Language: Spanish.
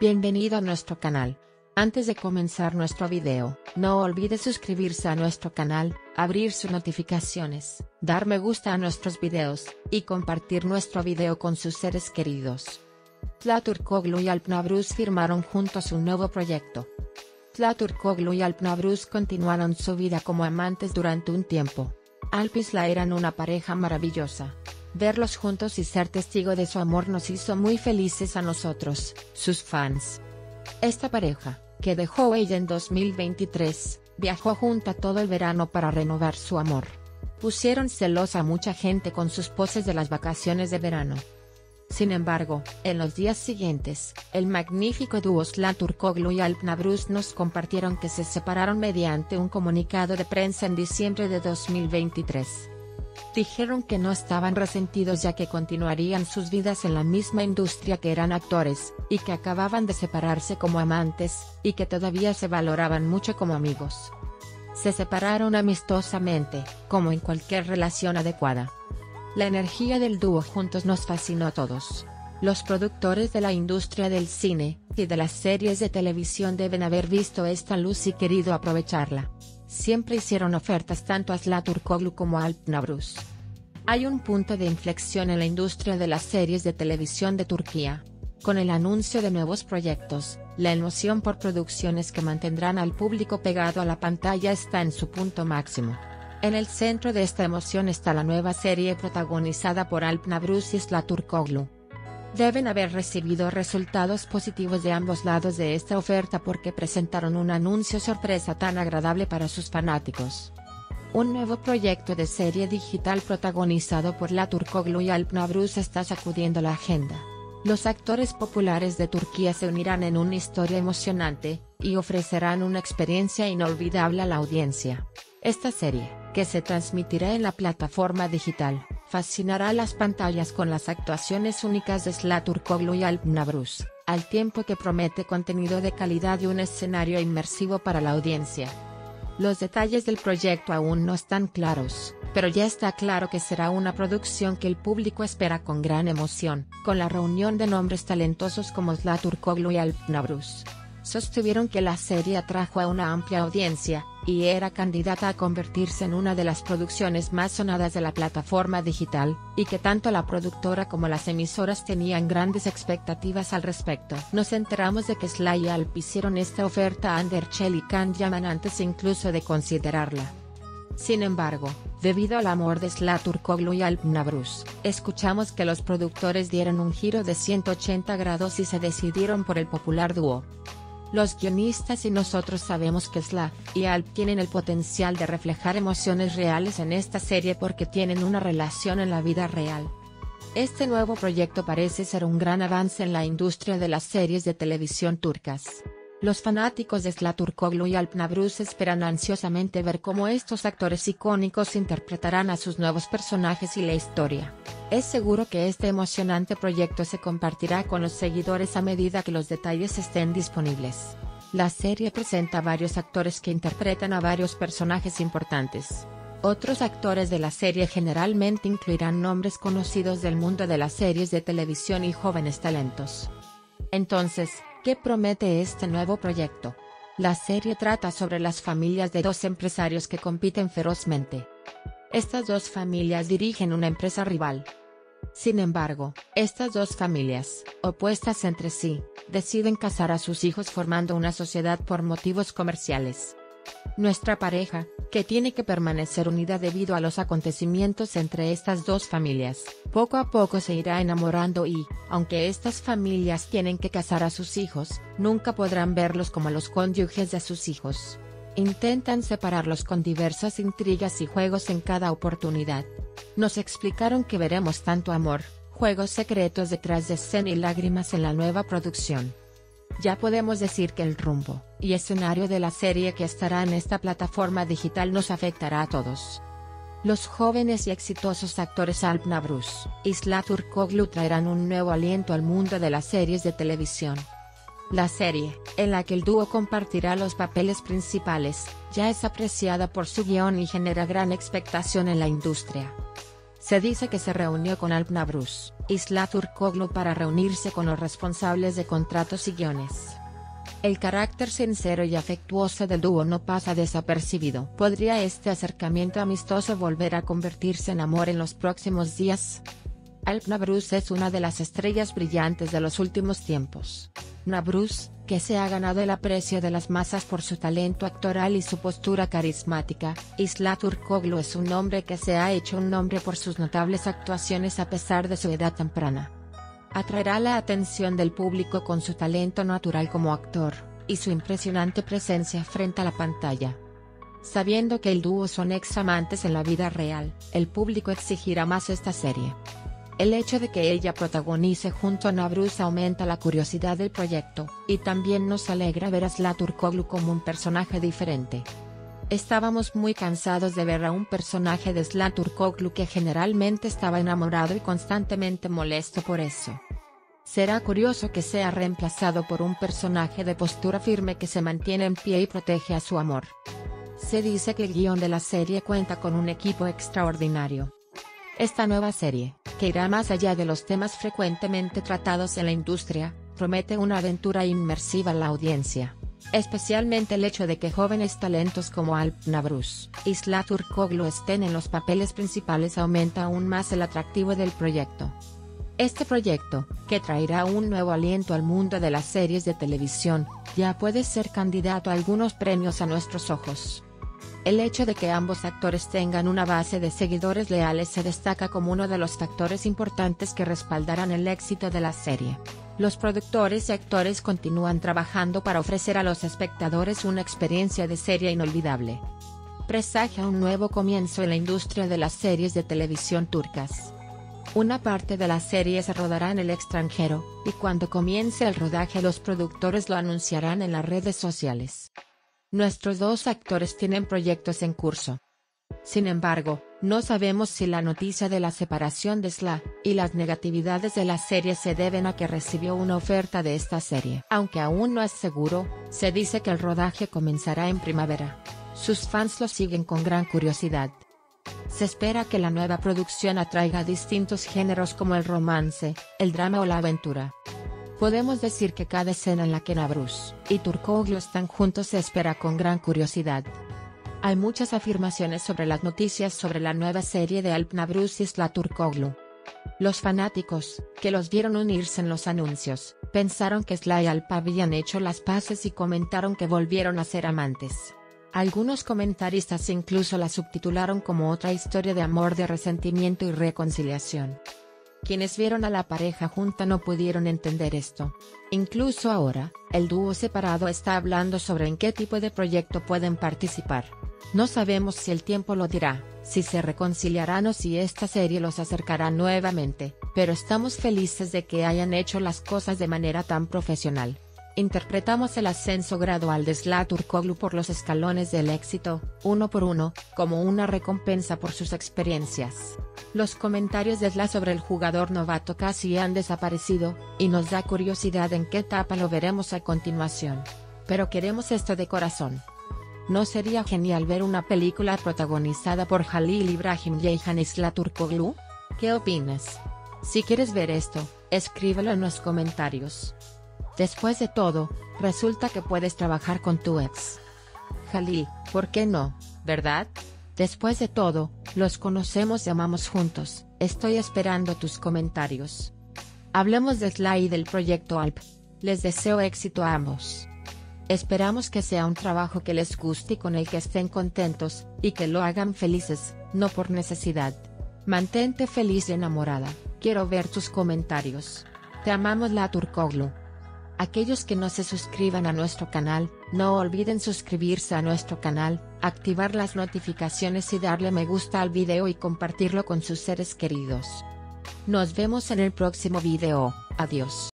Bienvenido a nuestro canal. Antes de comenzar nuestro video, no olvide suscribirse a nuestro canal, abrir sus notificaciones, dar me gusta a nuestros videos, y compartir nuestro video con sus seres queridos. Tlaturkoglu y Alpnabrus firmaron juntos un nuevo proyecto. Tlaturkoglu y Alpnabrus continuaron su vida como amantes durante un tiempo. Alpisla eran una pareja maravillosa. Verlos juntos y ser testigo de su amor nos hizo muy felices a nosotros, sus fans. Esta pareja, que dejó ella en 2023, viajó junta todo el verano para renovar su amor. Pusieron celosa a mucha gente con sus poses de las vacaciones de verano. Sin embargo, en los días siguientes, el magnífico dúo Turkoglu y Alpnabrus nos compartieron que se separaron mediante un comunicado de prensa en diciembre de 2023. Dijeron que no estaban resentidos ya que continuarían sus vidas en la misma industria que eran actores, y que acababan de separarse como amantes, y que todavía se valoraban mucho como amigos. Se separaron amistosamente, como en cualquier relación adecuada. La energía del dúo juntos nos fascinó a todos. Los productores de la industria del cine, y de las series de televisión deben haber visto esta luz y querido aprovecharla. Siempre hicieron ofertas tanto a Slaturkoglu como a Alpnabrus. Hay un punto de inflexión en la industria de las series de televisión de Turquía. Con el anuncio de nuevos proyectos, la emoción por producciones que mantendrán al público pegado a la pantalla está en su punto máximo. En el centro de esta emoción está la nueva serie protagonizada por Alp Navruz y Slaturkoglu. Deben haber recibido resultados positivos de ambos lados de esta oferta porque presentaron un anuncio sorpresa tan agradable para sus fanáticos. Un nuevo proyecto de serie digital protagonizado por la Turkoglu y Alp Navruz está sacudiendo la agenda. Los actores populares de Turquía se unirán en una historia emocionante, y ofrecerán una experiencia inolvidable a la audiencia. Esta serie, que se transmitirá en la plataforma digital, fascinará las pantallas con las actuaciones únicas de Slaturkoglu y Alp Navruz, al tiempo que promete contenido de calidad y un escenario inmersivo para la audiencia. Los detalles del proyecto aún no están claros, pero ya está claro que será una producción que el público espera con gran emoción, con la reunión de nombres talentosos como Slaturkoglu y Alp Navruz sostuvieron que la serie atrajo a una amplia audiencia, y era candidata a convertirse en una de las producciones más sonadas de la plataforma digital, y que tanto la productora como las emisoras tenían grandes expectativas al respecto. Nos enteramos de que Sly y Alp hicieron esta oferta a Underchell y Can Yaman antes incluso de considerarla. Sin embargo, debido al amor de Slaturkoglu y Alp Navruz, escuchamos que los productores dieron un giro de 180 grados y se decidieron por el popular dúo. Los guionistas y nosotros sabemos que Sla y Alp tienen el potencial de reflejar emociones reales en esta serie porque tienen una relación en la vida real. Este nuevo proyecto parece ser un gran avance en la industria de las series de televisión turcas. Los fanáticos de Slaturkoglu y Alpnabrus esperan ansiosamente ver cómo estos actores icónicos interpretarán a sus nuevos personajes y la historia. Es seguro que este emocionante proyecto se compartirá con los seguidores a medida que los detalles estén disponibles. La serie presenta varios actores que interpretan a varios personajes importantes. Otros actores de la serie generalmente incluirán nombres conocidos del mundo de las series de televisión y jóvenes talentos. Entonces, ¿Qué promete este nuevo proyecto? La serie trata sobre las familias de dos empresarios que compiten ferozmente. Estas dos familias dirigen una empresa rival. Sin embargo, estas dos familias, opuestas entre sí, deciden casar a sus hijos formando una sociedad por motivos comerciales. Nuestra pareja, que tiene que permanecer unida debido a los acontecimientos entre estas dos familias, poco a poco se irá enamorando y, aunque estas familias tienen que casar a sus hijos, nunca podrán verlos como los cónyuges de sus hijos. Intentan separarlos con diversas intrigas y juegos en cada oportunidad. Nos explicaron que veremos tanto amor, juegos secretos detrás de escena y lágrimas en la nueva producción. Ya podemos decir que el rumbo y escenario de la serie que estará en esta plataforma digital nos afectará a todos. Los jóvenes y exitosos actores Alp Navruz y Slaturkoglu traerán un nuevo aliento al mundo de las series de televisión. La serie, en la que el dúo compartirá los papeles principales, ya es apreciada por su guion y genera gran expectación en la industria. Se dice que se reunió con Alp Navruz y Turkoglu para reunirse con los responsables de contratos y guiones. El carácter sincero y afectuoso del dúo no pasa desapercibido. ¿Podría este acercamiento amistoso volver a convertirse en amor en los próximos días? Alp Navruz es una de las estrellas brillantes de los últimos tiempos. Navruz, que se ha ganado el aprecio de las masas por su talento actoral y su postura carismática, Isla Turkoglu es un hombre que se ha hecho un nombre por sus notables actuaciones a pesar de su edad temprana. Atraerá la atención del público con su talento natural como actor, y su impresionante presencia frente a la pantalla. Sabiendo que el dúo son ex amantes en la vida real, el público exigirá más esta serie. El hecho de que ella protagonice junto a Navruz aumenta la curiosidad del proyecto, y también nos alegra ver a Slaturkoglu como un personaje diferente. Estábamos muy cansados de ver a un personaje de Slaturkoglu que generalmente estaba enamorado y constantemente molesto por eso. Será curioso que sea reemplazado por un personaje de postura firme que se mantiene en pie y protege a su amor. Se dice que el guion de la serie cuenta con un equipo extraordinario. Esta nueva serie, que irá más allá de los temas frecuentemente tratados en la industria, promete una aventura inmersiva a la audiencia. Especialmente el hecho de que jóvenes talentos como Alp Navruz y Slaturkoglu estén en los papeles principales aumenta aún más el atractivo del proyecto. Este proyecto, que traerá un nuevo aliento al mundo de las series de televisión, ya puede ser candidato a algunos premios a nuestros ojos. El hecho de que ambos actores tengan una base de seguidores leales se destaca como uno de los factores importantes que respaldarán el éxito de la serie. Los productores y actores continúan trabajando para ofrecer a los espectadores una experiencia de serie inolvidable. Presagia un nuevo comienzo en la industria de las series de televisión turcas. Una parte de la serie se rodará en el extranjero, y cuando comience el rodaje los productores lo anunciarán en las redes sociales. Nuestros dos actores tienen proyectos en curso. Sin embargo, no sabemos si la noticia de la separación de Sla y las negatividades de la serie se deben a que recibió una oferta de esta serie. Aunque aún no es seguro, se dice que el rodaje comenzará en primavera. Sus fans lo siguen con gran curiosidad. Se espera que la nueva producción atraiga distintos géneros como el romance, el drama o la aventura. Podemos decir que cada escena en la que Navruz y Turkoglu están juntos se espera con gran curiosidad. Hay muchas afirmaciones sobre las noticias sobre la nueva serie de Alp Navruz y Turkoglu. Los fanáticos, que los vieron unirse en los anuncios, pensaron que Sly y Alp habían hecho las paces y comentaron que volvieron a ser amantes. Algunos comentaristas incluso la subtitularon como otra historia de amor de resentimiento y reconciliación. Quienes vieron a la pareja junta no pudieron entender esto. Incluso ahora, el dúo separado está hablando sobre en qué tipo de proyecto pueden participar. No sabemos si el tiempo lo dirá, si se reconciliarán o si esta serie los acercará nuevamente, pero estamos felices de que hayan hecho las cosas de manera tan profesional. Interpretamos el ascenso gradual de Slaturkoglu por los escalones del éxito, uno por uno, como una recompensa por sus experiencias. Los comentarios de Sla sobre el jugador novato casi han desaparecido, y nos da curiosidad en qué etapa lo veremos a continuación. Pero queremos esto de corazón. ¿No sería genial ver una película protagonizada por Jalil Ibrahim y Slaturkoglu? ¿Qué opinas? Si quieres ver esto, escríbelo en los comentarios. Después de todo, resulta que puedes trabajar con tu ex. Jalí, ¿por qué no, verdad? Después de todo, los conocemos y amamos juntos, estoy esperando tus comentarios. Hablemos de Sly y del proyecto Alp. Les deseo éxito a ambos. Esperamos que sea un trabajo que les guste y con el que estén contentos, y que lo hagan felices, no por necesidad. Mantente feliz y enamorada, quiero ver tus comentarios. Te amamos la Turcoglu. Aquellos que no se suscriban a nuestro canal, no olviden suscribirse a nuestro canal, activar las notificaciones y darle me gusta al video y compartirlo con sus seres queridos. Nos vemos en el próximo video, adiós.